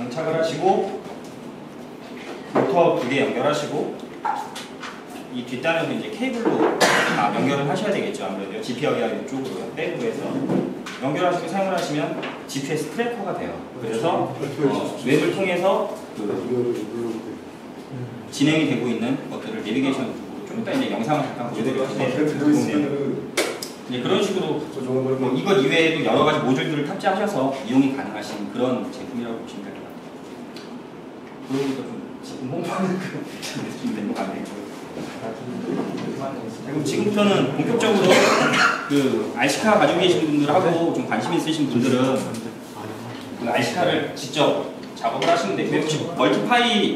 장착을 하시고 모터 두 개 연결하시고 이 뒷단에도 이제 케이블로 다 연결을 하셔야 되겠죠 아무래도. GPI와 이쪽으로 백으로 해서. 연결하시고 사용을 하시면 GPS 트래커가 돼요. 그래서 어, 웹을 통해서 그 진행이 되고 있는 것들을 내비게이션 좀 이따 이제 영상을 잠깐 보여드릴 텐데 이제 그런 식으로 뭐 이것 이외에도 여러 가지 모듈들을 탑재하셔서 이용이 가능하신 그런 제품이라고 보시면 될 것 같아요. 그리고 좀 제품 홍보하는 그 느낌이 된것 같네요. 그럼 지금부터는 본격적으로 그 RC카 가지고 계신 분들하고 좀 관심 있으신 분들은 그 RC카를 직접 작업을 되고요. 혹시 멀티파이